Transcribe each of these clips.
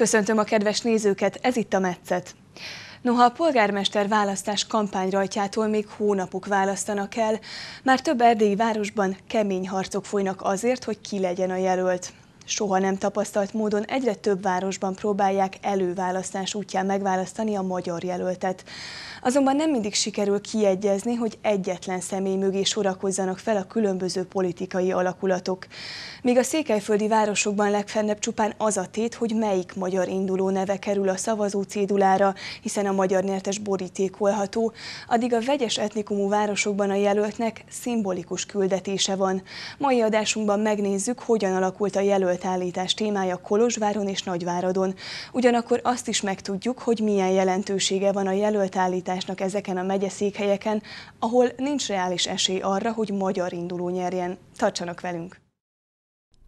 Köszöntöm a kedves nézőket, ez itt a Metszet. Noha a polgármester választás kampányrajtjától még hónapok választanak el, már több erdélyi városban kemény harcok folynak azért, hogy ki legyen a jelölt. Soha nem tapasztalt módon egyre több városban próbálják előválasztás útján megválasztani a magyar jelöltet. Azonban nem mindig sikerül kiegyezni, hogy egyetlen személy mögé sorakozzanak fel a különböző politikai alakulatok. Míg a székelyföldi városokban legfennebb csupán az a tét, hogy melyik magyar induló neve kerül a szavazó cédulára, hiszen a magyar nyertes borítékolható, addig a vegyes etnikumú városokban a jelöltnek szimbolikus küldetése van. Mai adásunkban megnézzük, hogyan alakult a jelölt állítás témája Kolozsváron és Nagyváradon. Ugyanakkor azt is megtudjuk, hogy milyen jelentősége van a jelölt állítás választásnak ezeken a megyeszékhelyeken, ahol nincs reális esély arra, hogy magyar induló nyerjen. Tartsanak velünk!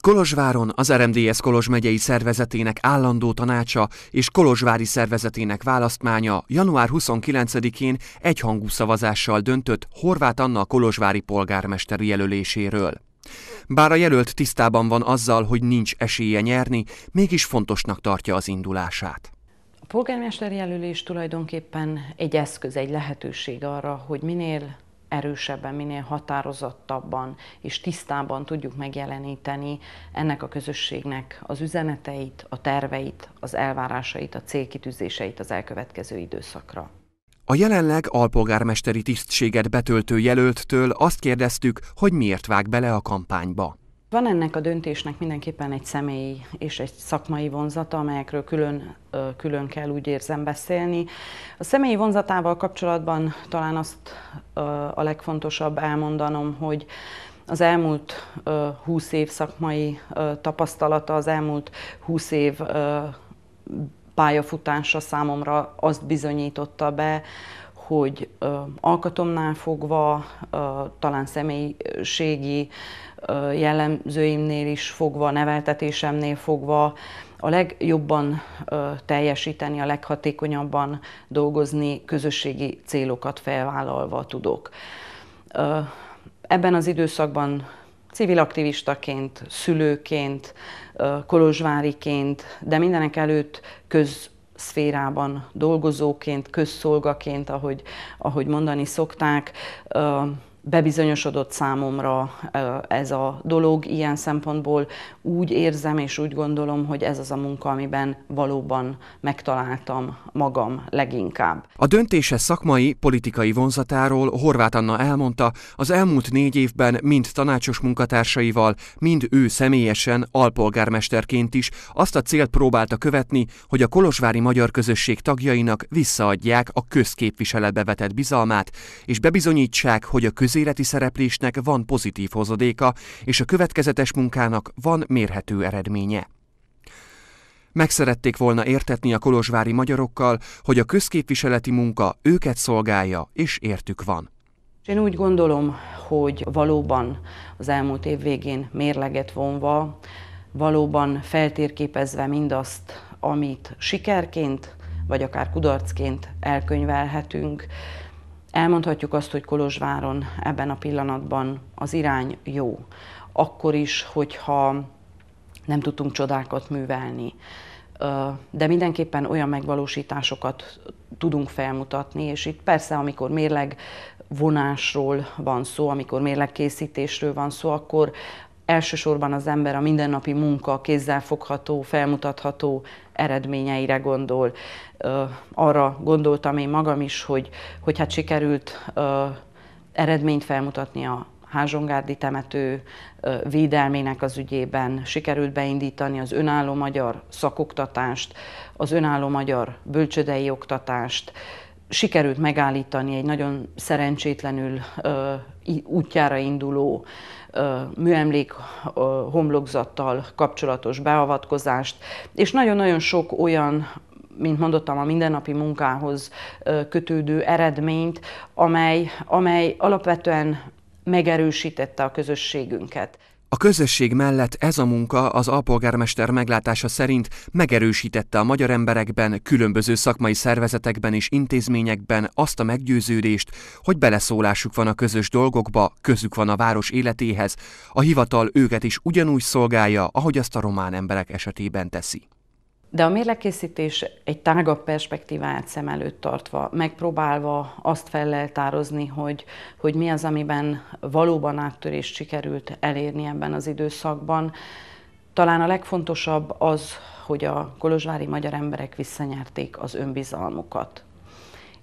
Kolozsváron az RMDS Kolozs megyei szervezetének állandó tanácsa és Kolozsvári szervezetének választmánya január 29-én egyhangú szavazással döntött Horváth Anna Kolozsvári polgármesteri jelöléséről. Bár a jelölt tisztában van azzal, hogy nincs esélye nyerni, mégis fontosnak tartja az indulását polgármester jelölés tulajdonképpen egy eszköz, egy lehetőség arra, hogy minél erősebben, minél határozottabban és tisztában tudjuk megjeleníteni ennek a közösségnek az üzeneteit, a terveit, az elvárásait, a célkitűzéseit az elkövetkező időszakra. A jelenleg alpolgármesteri tisztséget betöltő jelölttől azt kérdeztük, hogy miért vág bele a kampányba. Van ennek a döntésnek mindenképpen egy személyi és egy szakmai vonzata, amelyekről külön, külön kell úgy érzem beszélni. A személyi vonzatával kapcsolatban talán azt a legfontosabb elmondanom, hogy az elmúlt 20 év szakmai tapasztalata, az elmúlt 20 év pályafutása számomra azt bizonyította be, hogy alkatomnál fogva, talán személyiségi jellemzőimnél is fogva, neveltetésemnél fogva a legjobban teljesíteni, a leghatékonyabban dolgozni, közösségi célokat felvállalva tudok. Ebben az időszakban civil aktivistaként, szülőként, kolozsváriként, de mindenek előtt köz szférában dolgozóként, közszolgaként, ahogy, ahogy mondani szokták, bebizonyosodott számomra ez a dolog. Ilyen szempontból úgy érzem és úgy gondolom, hogy ez az a munka, amiben valóban megtaláltam magam leginkább. A döntése szakmai, politikai vonzatáról Horváth Anna elmondta, az elmúlt négy évben mind tanácsos munkatársaival, mind ő személyesen, alpolgármesterként is azt a célt próbálta követni, hogy a kolozsvári magyar közösség tagjainak visszaadják a közképviseletbe vetett bizalmát, és bebizonyítsák, hogy a köz közéleti szereplésnek van pozitív hozadéka, és a következetes munkának van mérhető eredménye. Megszerették volna értetni a kolozsvári magyarokkal, hogy a közképviseleti munka őket szolgálja, és értük van. Én úgy gondolom, hogy valóban az elmúlt év végén mérleget vonva, valóban feltérképezve mindazt, amit sikerként, vagy akár kudarcként elkönyvelhetünk, Elmondhatjuk azt, hogy Kolozsváron ebben a pillanatban az irány jó. Akkor is, hogyha nem tudtunk csodákat művelni, de mindenképpen olyan megvalósításokat tudunk felmutatni, és itt persze, amikor mérleg vonásról van szó, amikor mérlegkészítésről van szó, akkor elsősorban az ember a mindennapi munka kézzelfogható, felmutatható eredményeire gondol. Arra gondoltam én magam is, hogy, hogy hát sikerült eredményt felmutatni a Házsongárdi temető védelmének az ügyében, sikerült beindítani az önálló magyar szakoktatást, az önálló magyar bölcsödei oktatást, sikerült megállítani egy nagyon szerencsétlenül útjára induló műemlék homlokzattal kapcsolatos beavatkozást, és nagyon-nagyon sok olyan mint mondottam, a mindennapi munkához kötődő eredményt, amely, amely alapvetően megerősítette a közösségünket. A közösség mellett ez a munka az alpolgármester meglátása szerint megerősítette a magyar emberekben, különböző szakmai szervezetekben és intézményekben azt a meggyőződést, hogy beleszólásuk van a közös dolgokba, közük van a város életéhez, a hivatal őket is ugyanúgy szolgálja, ahogy azt a román emberek esetében teszi. De a mérlekészítés egy tágabb perspektívát szem előtt tartva, megpróbálva azt felleltározni, hogy, hogy mi az, amiben valóban áttörést sikerült elérni ebben az időszakban. Talán a legfontosabb az, hogy a kolozsvári magyar emberek visszanyerték az önbizalmukat.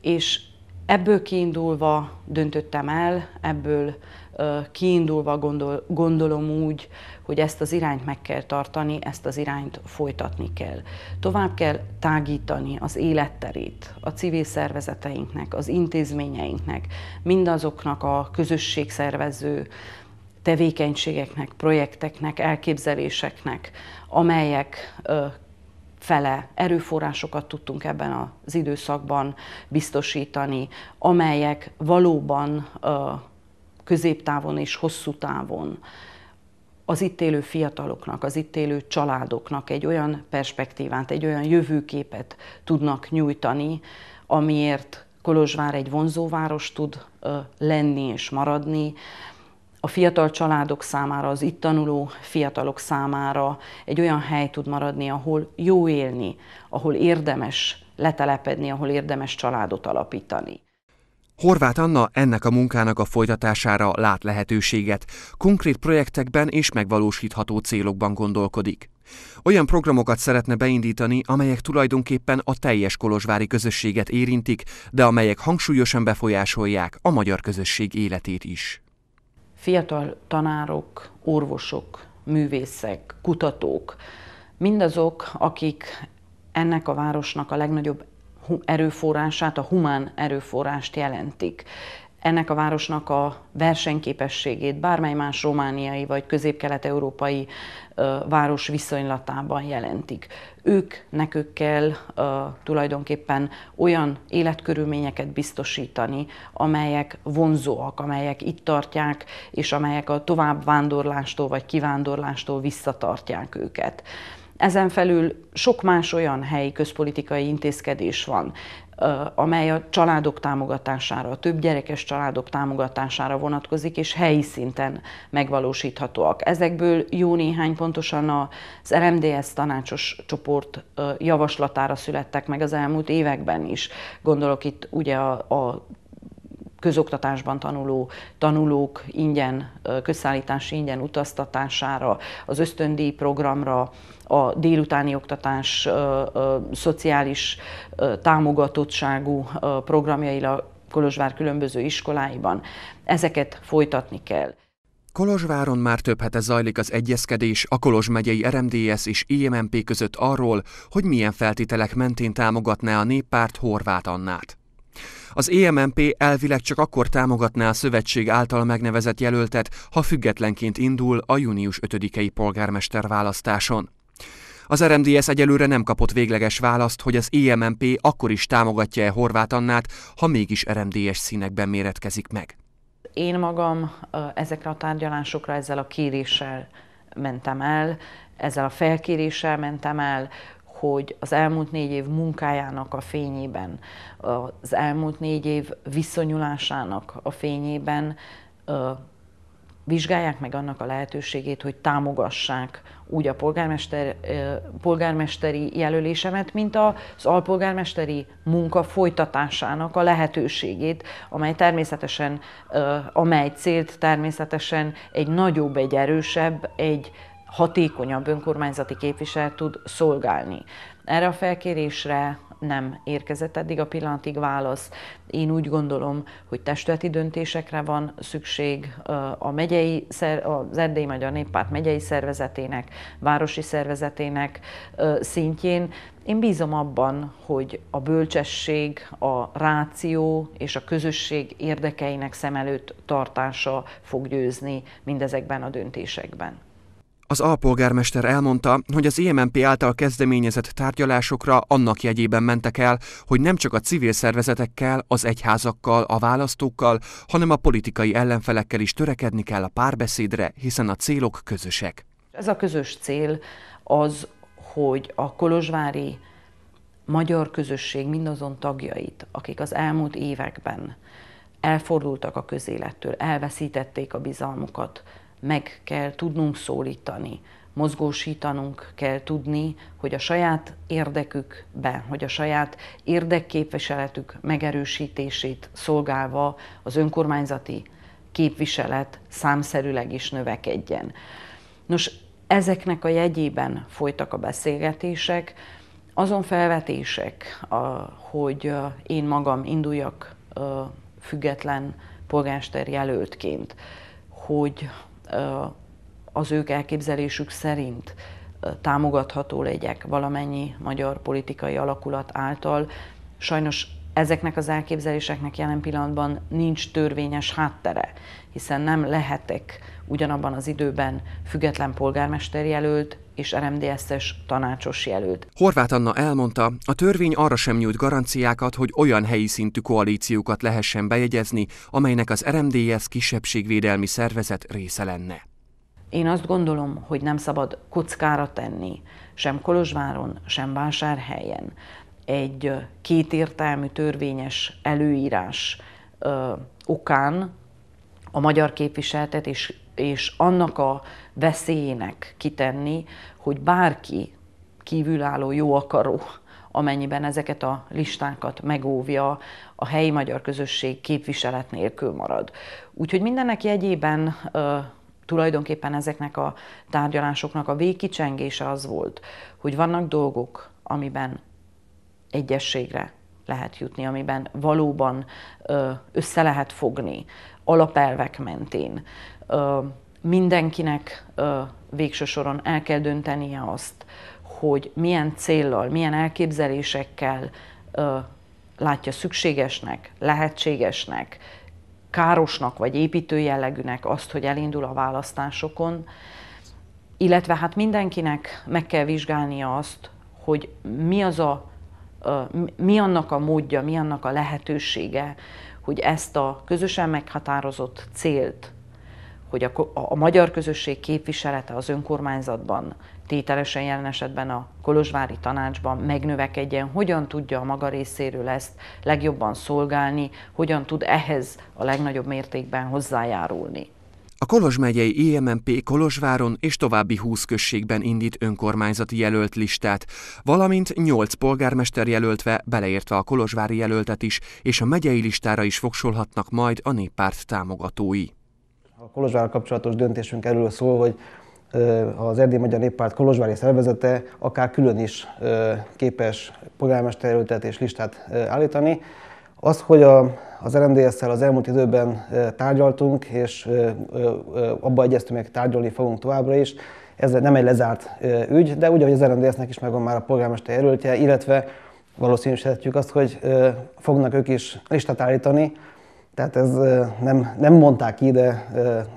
És ebből kiindulva döntöttem el, ebből kiindulva gondol, gondolom úgy, hogy ezt az irányt meg kell tartani, ezt az irányt folytatni kell. Tovább kell tágítani az életterét a civil szervezeteinknek, az intézményeinknek, mindazoknak a közösségszervező tevékenységeknek, projekteknek, elképzeléseknek, amelyek fele erőforrásokat tudtunk ebben az időszakban biztosítani, amelyek valóban középtávon és hosszú távon az itt élő fiataloknak, az itt élő családoknak egy olyan perspektívát, egy olyan jövőképet tudnak nyújtani, amiért Kolozsvár egy vonzóváros tud lenni és maradni, a fiatal családok számára, az itt tanuló fiatalok számára egy olyan hely tud maradni, ahol jó élni, ahol érdemes letelepedni, ahol érdemes családot alapítani. Horváth Anna ennek a munkának a folytatására lát lehetőséget, konkrét projektekben és megvalósítható célokban gondolkodik. Olyan programokat szeretne beindítani, amelyek tulajdonképpen a teljes kolozsvári közösséget érintik, de amelyek hangsúlyosan befolyásolják a magyar közösség életét is. Fiatal tanárok, orvosok, művészek, kutatók, mindazok, akik ennek a városnak a legnagyobb erőforrását, a humán erőforrást jelentik. Ennek a városnak a versenyképességét bármely más romániai vagy közép-kelet-európai város viszonylatában jelentik. Ők, nekük kell uh, tulajdonképpen olyan életkörülményeket biztosítani, amelyek vonzóak, amelyek itt tartják, és amelyek a továbbvándorlástól vagy kivándorlástól visszatartják őket. Ezen felül sok más olyan helyi közpolitikai intézkedés van, amely a családok támogatására, a több gyerekes családok támogatására vonatkozik, és helyi szinten megvalósíthatóak. Ezekből jó néhány pontosan az RMDS tanácsos csoport javaslatára születtek meg az elmúlt években is. Gondolok itt ugye a, a közoktatásban tanuló tanulók ingyen, közszállítási ingyen utaztatására, az ösztöndíj programra, a délutáni oktatás szociális támogatottságú programjaira Kolozsvár különböző iskoláiban. Ezeket folytatni kell. Kolozsváron már több hete zajlik az egyezkedés a Kolozs megyei RMDS és IMMP között arról, hogy milyen feltételek mentén támogatná a néppárt Horváth Annát. Az EMMP elvileg csak akkor támogatná a szövetség által megnevezett jelöltet, ha függetlenként indul a június 5-i polgármester választáson. Az RMDS egyelőre nem kapott végleges választ, hogy az EMMP akkor is támogatja-e Horváth Annát, ha mégis RMDS színekben méretkezik meg. Én magam ezekre a tárgyalásokra ezzel a kéréssel mentem el, ezzel a felkéréssel mentem el, hogy az elmúlt négy év munkájának a fényében, az elmúlt négy év viszonyulásának a fényében vizsgálják meg annak a lehetőségét, hogy támogassák úgy a polgármester, polgármesteri jelölésemet, mint az alpolgármesteri munka folytatásának a lehetőségét, amely természetesen, amely célt természetesen egy nagyobb, egy erősebb, egy hatékonyabb önkormányzati képviselet tud szolgálni. Erre a felkérésre nem érkezett eddig a pillanatig válasz. Én úgy gondolom, hogy testületi döntésekre van szükség a megyei, az Erdélyi Magyar Néppárt megyei szervezetének, városi szervezetének szintjén. Én bízom abban, hogy a bölcsesség, a ráció és a közösség érdekeinek szem előtt tartása fog győzni mindezekben a döntésekben. Az alpolgármester elmondta, hogy az EMMP által kezdeményezett tárgyalásokra annak jegyében mentek el, hogy nem csak a civil szervezetekkel, az egyházakkal, a választókkal, hanem a politikai ellenfelekkel is törekedni kell a párbeszédre, hiszen a célok közösek. Ez a közös cél az, hogy a kolozsvári magyar közösség mindazon tagjait, akik az elmúlt években elfordultak a közélettől, elveszítették a bizalmukat, meg kell tudnunk szólítani, mozgósítanunk kell tudni, hogy a saját érdekükben, hogy a saját érdekképviseletük megerősítését szolgálva az önkormányzati képviselet számszerűleg is növekedjen. Nos, ezeknek a jegyében folytak a beszélgetések, azon felvetések, hogy én magam induljak független polgármester jelöltként, hogy az ők elképzelésük szerint támogatható legyek valamennyi magyar politikai alakulat által. Sajnos ezeknek az elképzeléseknek jelen pillanatban nincs törvényes háttere, hiszen nem lehetek ugyanabban az időben független polgármester jelölt és RMDSZ-es tanácsos jelölt. Horváth Anna elmondta, a törvény arra sem nyújt garanciákat, hogy olyan helyi szintű koalíciókat lehessen bejegyezni, amelynek az RMDS kisebbségvédelmi szervezet része lenne. Én azt gondolom, hogy nem szabad kockára tenni, sem Kolozsváron, sem Vásárhelyen egy kétértelmű törvényes előírás ö, okán a magyar képviseletet és, és annak a veszélyének kitenni, hogy bárki kívülálló jó akaró, amennyiben ezeket a listákat megóvja, a helyi magyar közösség képviselet nélkül marad. Úgyhogy mindennek jegyében tulajdonképpen ezeknek a tárgyalásoknak a végkicsengése az volt, hogy vannak dolgok, amiben egyességre lehet jutni, amiben valóban össze lehet fogni, alapelvek mentén. Mindenkinek végső soron el kell döntenie azt, hogy milyen céllal, milyen elképzelésekkel látja szükségesnek, lehetségesnek, károsnak vagy építő jellegűnek azt, hogy elindul a választásokon, illetve hát mindenkinek meg kell vizsgálnia azt, hogy mi az a mi annak a módja, mi annak a lehetősége, hogy ezt a közösen meghatározott célt, hogy a, a magyar közösség képviselete az önkormányzatban, tételesen jelen esetben a Kolozsvári tanácsban megnövekedjen, hogyan tudja a maga részéről ezt legjobban szolgálni, hogyan tud ehhez a legnagyobb mértékben hozzájárulni. A Kolozs megyei EMMP Kolozsváron és további 20 községben indít önkormányzati jelölt listát, valamint 8 polgármester jelöltve, beleértve a kolozsvári jelöltet is, és a megyei listára is fogsolhatnak majd a néppárt támogatói. A Kolozsvárral kapcsolatos döntésünk erről szól, hogy az Erdély Magyar Néppárt Kolozsvári szervezete akár külön is képes polgármester jelöltet és listát állítani. Az, hogy a, az RMDS-szel az elmúlt időben tárgyaltunk, és abba egyeztünk, hogy tárgyalni fogunk továbbra is, ez nem egy lezárt ügy, de úgy, hogy az RMDS-nek is megvan már a polgármester jelöltje, illetve valószínűsíthetjük azt, hogy fognak ők is listát állítani, tehát ez nem, nem mondták ki, de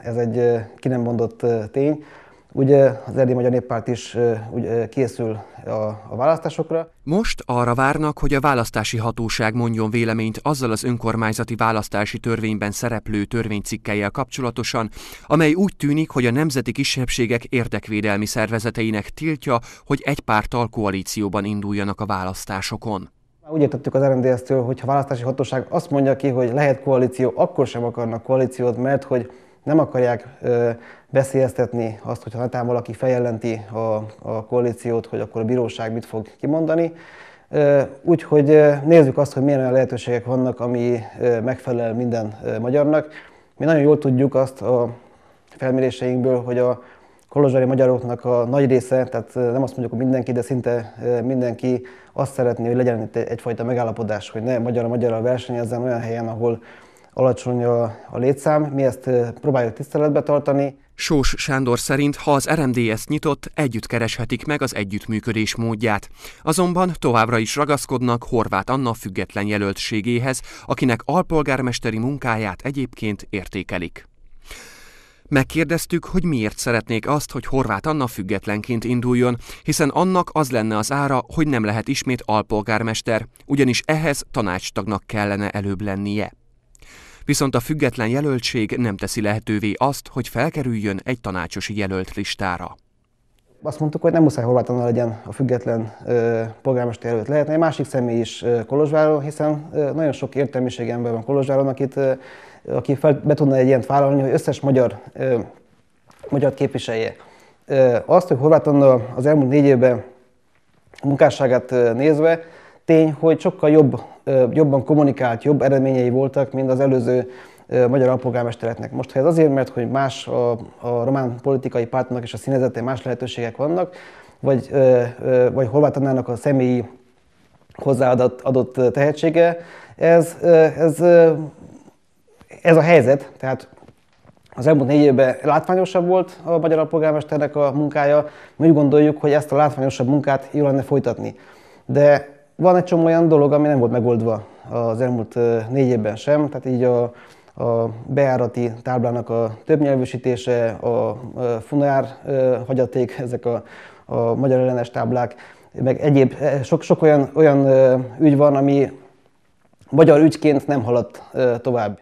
ez egy ki nem mondott tény. Ugye az Erdély Magyar Néppárt is ugye, készül a, a választásokra. Most arra várnak, hogy a választási hatóság mondjon véleményt azzal az önkormányzati választási törvényben szereplő törvénycikkelyel kapcsolatosan, amely úgy tűnik, hogy a nemzeti kisebbségek érdekvédelmi szervezeteinek tiltja, hogy egy pártal koalícióban induljanak a választásokon. Úgy értettük az RMDS-től, hogy ha választási hatóság azt mondja ki, hogy lehet koalíció, akkor sem akarnak koalíciót, mert hogy nem akarják veszélyeztetni azt, hogyha netán valaki feljelenti a, a koalíciót, hogy akkor a bíróság mit fog kimondani. Úgyhogy nézzük azt, hogy milyen olyan lehetőségek vannak, ami megfelel minden magyarnak. Mi nagyon jól tudjuk azt a felméréseinkből, hogy a kolozsvári magyaroknak a nagy része, tehát nem azt mondjuk, hogy mindenki, de szinte mindenki azt szeretné, hogy legyen itt egyfajta megállapodás, hogy ne magyar a magyarral versenyezzen olyan helyen, ahol alacsony a, a létszám, mi ezt próbáljuk tiszteletbe tartani. Sós Sándor szerint, ha az RMDS nyitott, együtt kereshetik meg az együttműködés módját. Azonban továbbra is ragaszkodnak Horváth Anna független jelöltségéhez, akinek alpolgármesteri munkáját egyébként értékelik. Megkérdeztük, hogy miért szeretnék azt, hogy Horváth Anna függetlenként induljon, hiszen annak az lenne az ára, hogy nem lehet ismét alpolgármester, ugyanis ehhez tanácstagnak kellene előbb lennie viszont a független jelöltség nem teszi lehetővé azt, hogy felkerüljön egy tanácsosi jelölt listára. Azt mondtuk, hogy nem muszáj Horváth legyen a független ö, polgármester jelölt. Lehetne egy másik személy is ö, Kolozsváron, hiszen ö, nagyon sok értelmiség ember van Kolozsváron, akit, ö, aki fel, be tudna egy ilyent vállalni, hogy összes magyar, ö, magyar képviselje. Azt, hogy Horváth Anna az elmúlt négy évben munkásságát nézve, tény, hogy sokkal jobb, jobban kommunikált, jobb eredményei voltak, mint az előző magyar alpolgármestereknek. Most, ha ez azért, mert hogy más a, a román politikai pártnak és a színezete, más lehetőségek vannak, vagy, vagy Horváth Annának a személyi hozzáadott adott tehetsége, ez, ez, ez a helyzet, tehát az elmúlt négy évben látványosabb volt a magyar alpolgármesternek a munkája. Mi úgy gondoljuk, hogy ezt a látványosabb munkát jó lenne folytatni. De van egy csomó olyan dolog, ami nem volt megoldva az elmúlt négy évben sem, tehát így a, a beárati táblának a többnyelvűsítése, a funár hagyaték, ezek a, a magyar ellenes táblák, meg egyéb, sok, sok olyan, olyan ügy van, ami magyar ügyként nem haladt tovább.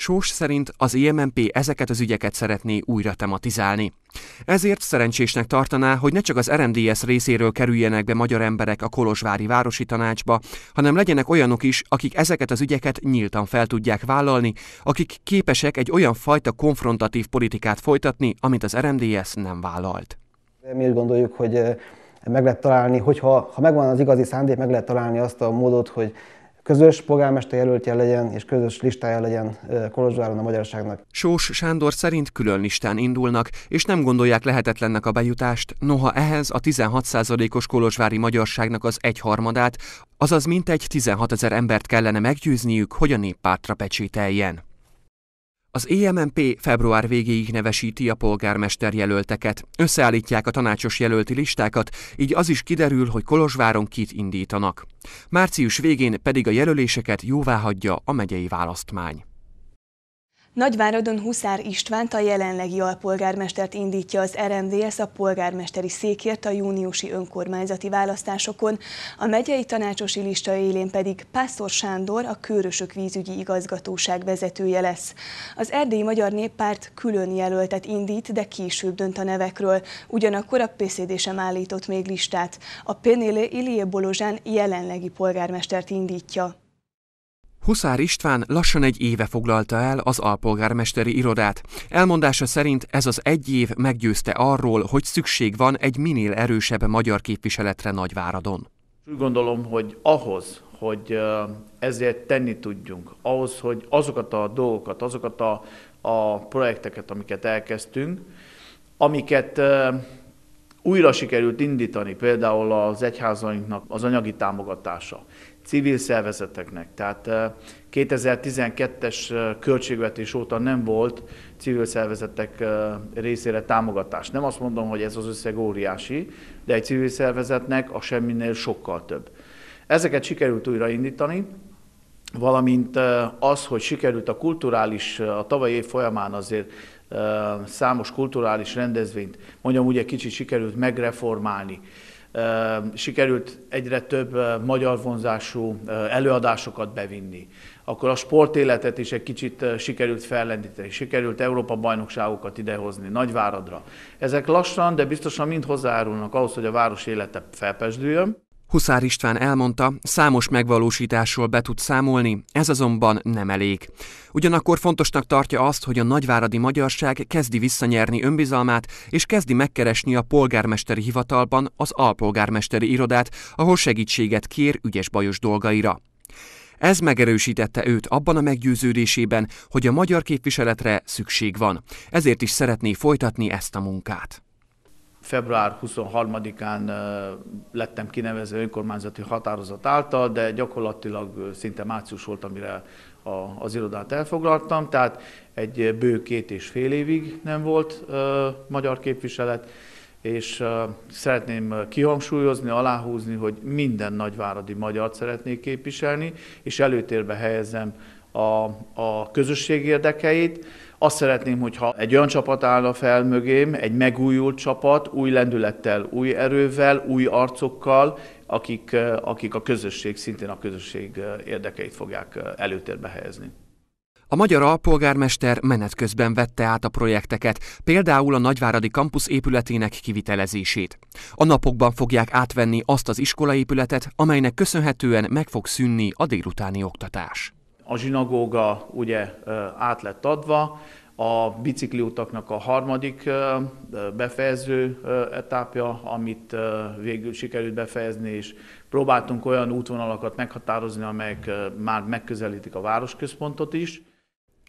Sós szerint az IMMP ezeket az ügyeket szeretné újra tematizálni. Ezért szerencsésnek tartaná, hogy ne csak az RMDS részéről kerüljenek be magyar emberek a Kolozsvári Városi Tanácsba, hanem legyenek olyanok is, akik ezeket az ügyeket nyíltan fel tudják vállalni, akik képesek egy olyan fajta konfrontatív politikát folytatni, amit az RMDS nem vállalt. Mi úgy gondoljuk, hogy meg lehet találni, hogyha ha megvan az igazi szándék, meg lehet találni azt a módot, hogy közös polgármester jelöltje legyen és közös listája legyen Kolozsváron a magyarságnak. Sós Sándor szerint külön listán indulnak, és nem gondolják lehetetlennek a bejutást, noha ehhez a 16%-os kolozsvári magyarságnak az egyharmadát, azaz mintegy 16 ezer embert kellene meggyőzniük, hogy a néppártra pecsételjen. Az EMMP február végéig nevesíti a polgármester jelölteket. Összeállítják a tanácsos jelölti listákat, így az is kiderül, hogy Kolozsváron kit indítanak. Március végén pedig a jelöléseket jóváhagyja a megyei választmány. Nagyváradon Huszár Istvánt, a jelenlegi alpolgármestert indítja az RMDS a polgármesteri székért a júniusi önkormányzati választásokon, a megyei tanácsosi lista élén pedig Pásztor Sándor, a Kőrösök vízügyi igazgatóság vezetője lesz. Az Erdélyi Magyar Néppárt külön jelöltet indít, de később dönt a nevekről, ugyanakkor a PCD sem állított még listát. A Penélé Ilie Bolozsán jelenlegi polgármestert indítja. Huszár István lassan egy éve foglalta el az alpolgármesteri irodát. Elmondása szerint ez az egy év meggyőzte arról, hogy szükség van egy minél erősebb magyar képviseletre Nagyváradon. Úgy gondolom, hogy ahhoz, hogy ezért tenni tudjunk, ahhoz, hogy azokat a dolgokat, azokat a, a projekteket, amiket elkezdtünk, amiket újra sikerült indítani, például az egyházainknak az anyagi támogatása, civil szervezeteknek. Tehát 2012-es költségvetés óta nem volt civil szervezetek részére támogatás. Nem azt mondom, hogy ez az összeg óriási, de egy civil szervezetnek a semminél sokkal több. Ezeket sikerült újraindítani, valamint az, hogy sikerült a kulturális, a tavalyi év folyamán azért számos kulturális rendezvényt, mondjam úgy, egy kicsit sikerült megreformálni, sikerült egyre több magyar vonzású előadásokat bevinni. Akkor a sportéletet is egy kicsit sikerült fellendíteni, sikerült Európa bajnokságokat idehozni Nagyváradra. Ezek lassan, de biztosan mind hozzájárulnak ahhoz, hogy a város élete felpesdüljön. Huszár István elmondta, számos megvalósításról be tud számolni, ez azonban nem elég. Ugyanakkor fontosnak tartja azt, hogy a nagyváradi magyarság kezdi visszanyerni önbizalmát, és kezdi megkeresni a polgármesteri hivatalban az alpolgármesteri irodát, ahol segítséget kér ügyes-bajos dolgaira. Ez megerősítette őt abban a meggyőződésében, hogy a magyar képviseletre szükség van. Ezért is szeretné folytatni ezt a munkát február 23-án lettem kinevezve önkormányzati határozat által, de gyakorlatilag szinte március volt, amire az irodát elfoglaltam, tehát egy bő két és fél évig nem volt magyar képviselet, és szeretném kihangsúlyozni, aláhúzni, hogy minden nagyváradi magyart szeretnék képviselni, és előtérbe helyezem a, a közösség érdekeit, azt szeretném, hogyha egy olyan csapat állna fel mögém, egy megújult csapat, új lendülettel, új erővel, új arcokkal, akik, akik a közösség, szintén a közösség érdekeit fogják előtérbe helyezni. A magyar alpolgármester menet közben vette át a projekteket, például a Nagyváradi kampusz épületének kivitelezését. A napokban fogják átvenni azt az iskolaépületet, amelynek köszönhetően meg fog szűnni a délutáni oktatás a zsinagóga ugye át lett adva, a bicikliutaknak a harmadik befejező etapja, amit végül sikerült befejezni, és próbáltunk olyan útvonalakat meghatározni, amelyek már megközelítik a városközpontot is.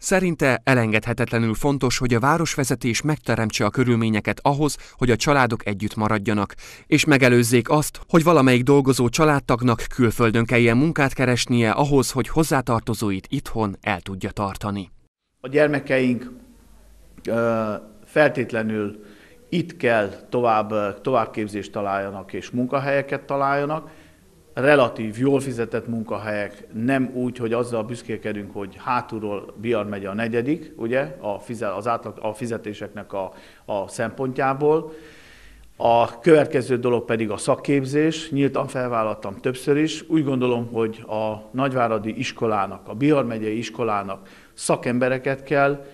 Szerinte elengedhetetlenül fontos, hogy a városvezetés megteremtse a körülményeket ahhoz, hogy a családok együtt maradjanak, és megelőzzék azt, hogy valamelyik dolgozó családtagnak külföldön kelljen munkát keresnie ahhoz, hogy hozzátartozóit itthon el tudja tartani. A gyermekeink feltétlenül itt kell tovább, továbbképzést találjanak és munkahelyeket találjanak, relatív, jól fizetett munkahelyek, nem úgy, hogy azzal büszkélkedünk, hogy hátulról Biar megye a negyedik, ugye, a, az átlag, a fizetéseknek a, a szempontjából. A következő dolog pedig a szakképzés, nyíltan felvállaltam többször is. Úgy gondolom, hogy a nagyváradi iskolának, a Bihar megyei iskolának szakembereket kell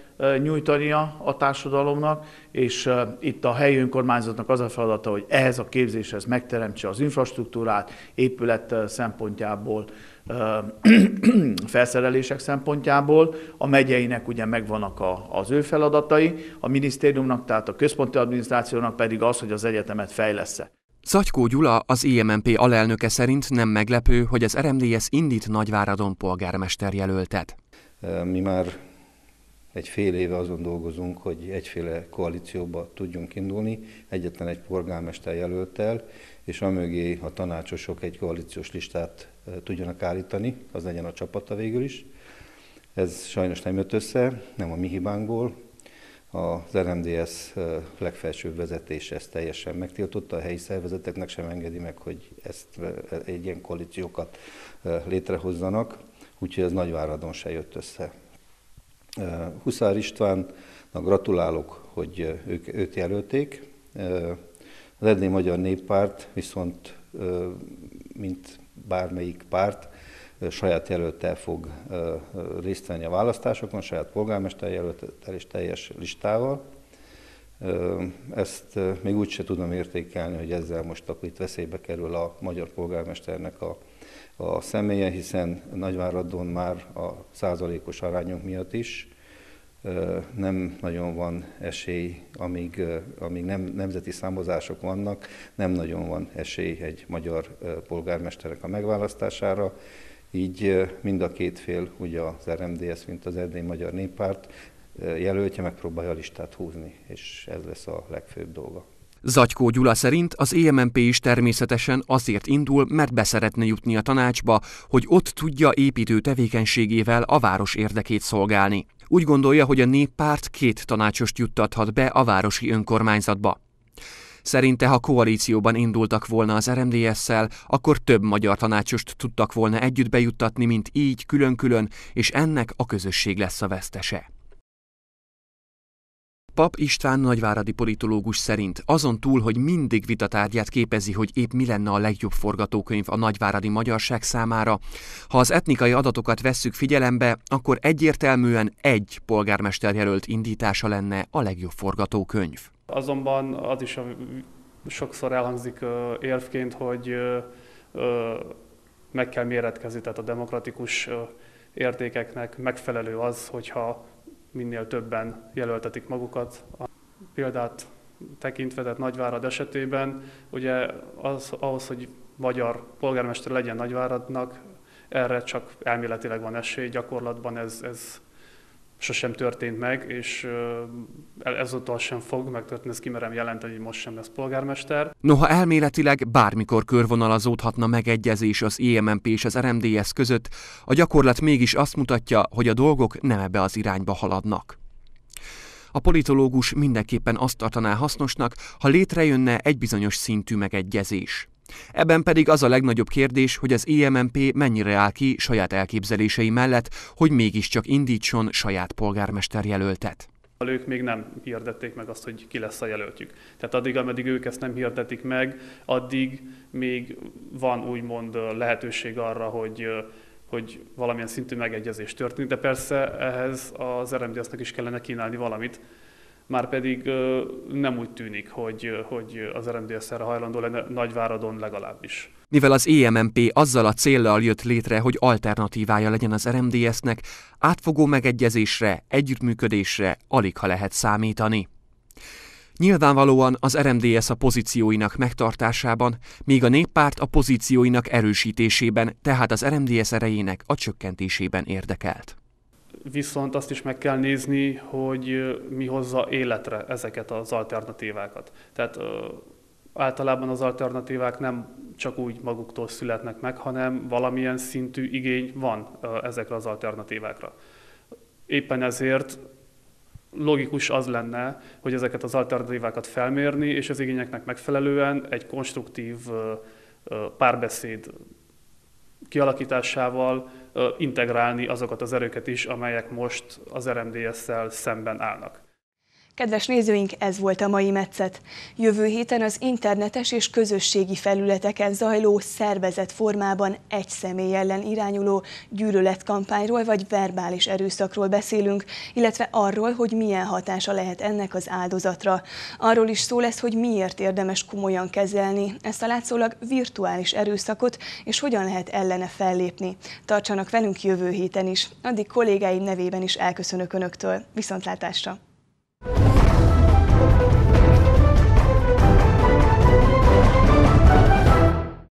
nyújtania a társadalomnak, és itt a helyi önkormányzatnak az a feladata, hogy ehhez a képzéshez megteremtse az infrastruktúrát, épület szempontjából, felszerelések szempontjából. A megyeinek ugye megvannak a, az ő feladatai, a minisztériumnak, tehát a központi adminisztrációnak pedig az, hogy az egyetemet fejlesz-e. Szatykó Gyula, az IMMP alelnöke szerint nem meglepő, hogy az RMDS indít Nagyváradon polgármester jelöltet. Mi már egy fél éve azon dolgozunk, hogy egyféle koalícióba tudjunk indulni, egyetlen egy polgármester jelöltel, és amögé a tanácsosok egy koalíciós listát tudjanak állítani, az legyen a csapata végül is. Ez sajnos nem jött össze, nem a mi hibánkból. Az RMDS legfelsőbb vezetése ezt teljesen megtiltotta, a helyi szervezeteknek sem engedi meg, hogy ezt egy ilyen koalíciókat létrehozzanak, úgyhogy ez Nagyváradon se jött össze. Huszár Istvánnak gratulálok, hogy ők, őt jelölték. Az Erdély Magyar Néppárt viszont, mint bármelyik párt, saját jelöltel fog részt venni a választásokon, saját polgármester jelöltel és teljes listával. Ezt még úgy se tudom értékelni, hogy ezzel most akkor itt veszélybe kerül a magyar polgármesternek a a személye, hiszen Nagyváradon már a százalékos arányok miatt is nem nagyon van esély, amíg, amíg nem, nemzeti számozások vannak, nem nagyon van esély egy magyar polgármesterek a megválasztására. Így mind a két fél, ugye az RMDS, mint az Erdély Magyar Néppárt jelöltje megpróbálja a listát húzni, és ez lesz a legfőbb dolga. Zagykó Gyula szerint az EMMP is természetesen azért indul, mert beszeretne jutni a tanácsba, hogy ott tudja építő tevékenységével a város érdekét szolgálni. Úgy gondolja, hogy a néppárt két tanácsost juttathat be a városi önkormányzatba. Szerinte, ha koalícióban indultak volna az RMDS-szel, akkor több magyar tanácsost tudtak volna együtt bejuttatni, mint így külön-külön, és ennek a közösség lesz a vesztese. Pap István nagyváradi politológus szerint azon túl, hogy mindig vitatárgyát képezi, hogy épp mi lenne a legjobb forgatókönyv a nagyváradi magyarság számára, ha az etnikai adatokat vesszük figyelembe, akkor egyértelműen egy polgármester jelölt indítása lenne a legjobb forgatókönyv. Azonban az is sokszor elhangzik érvként, hogy meg kell méretkezni, tehát a demokratikus értékeknek megfelelő az, hogyha minél többen jelöltetik magukat. A példát tekintve, tehát Nagyvárad esetében, ugye az, ahhoz, hogy magyar polgármester legyen Nagyváradnak, erre csak elméletileg van esély, gyakorlatban ez, ez sosem történt meg, és ezúttal sem fog megtörténni, ezt kimerem jelenteni, hogy most sem lesz polgármester. Noha elméletileg bármikor körvonalazódhatna megegyezés az IMMP és az RMDS között, a gyakorlat mégis azt mutatja, hogy a dolgok nem ebbe az irányba haladnak. A politológus mindenképpen azt tartaná hasznosnak, ha létrejönne egy bizonyos szintű megegyezés. Ebben pedig az a legnagyobb kérdés, hogy az IMMP mennyire áll ki saját elképzelései mellett, hogy mégiscsak indítson saját polgármester jelöltet. Ők még nem hirdették meg azt, hogy ki lesz a jelöltjük. Tehát addig, ameddig ők ezt nem hirdetik meg, addig még van úgymond lehetőség arra, hogy hogy valamilyen szintű megegyezés történik, de persze ehhez az RMDS-nek is kellene kínálni valamit, már pedig nem úgy tűnik, hogy, hogy az RMDS erre hajlandó lenne Nagyváradon legalábbis. Mivel az EMMP azzal a céllal jött létre, hogy alternatívája legyen az RMDS-nek, átfogó megegyezésre, együttműködésre alig ha lehet számítani. Nyilvánvalóan az RMDS a pozícióinak megtartásában, míg a néppárt a pozícióinak erősítésében, tehát az RMDS erejének a csökkentésében érdekelt. Viszont azt is meg kell nézni, hogy mi hozza életre ezeket az alternatívákat. Tehát általában az alternatívák nem csak úgy maguktól születnek meg, hanem valamilyen szintű igény van ezekre az alternatívákra. Éppen ezért logikus az lenne, hogy ezeket az alternatívákat felmérni, és az igényeknek megfelelően egy konstruktív párbeszéd kialakításával integrálni azokat az erőket is, amelyek most az RMDS-szel szemben állnak. Kedves nézőink, ez volt a mai metszet. Jövő héten az internetes és közösségi felületeken zajló szervezett formában egy személy ellen irányuló gyűlöletkampányról vagy verbális erőszakról beszélünk, illetve arról, hogy milyen hatása lehet ennek az áldozatra. Arról is szó lesz, hogy miért érdemes komolyan kezelni ezt a látszólag virtuális erőszakot, és hogyan lehet ellene fellépni. Tartsanak velünk jövő héten is. Addig kollégáim nevében is elköszönök Önöktől. Viszontlátásra! you